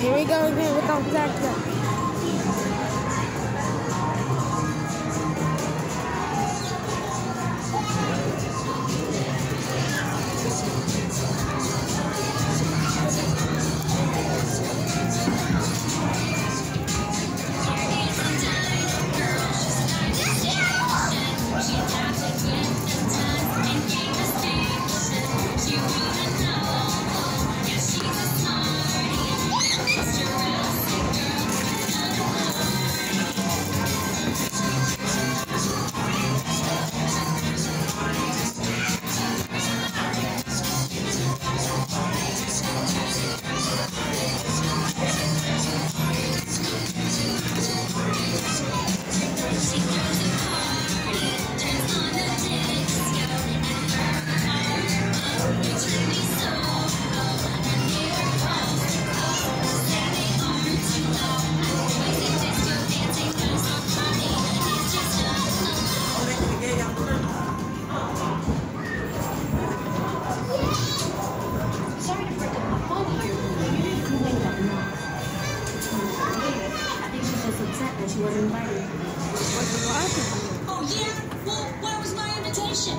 Here we go again with our tractor. Oh yeah? Well, where was my invitation?